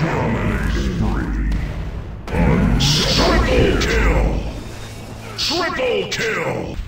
Dominating spree. Unstoppable kill. Triple kill.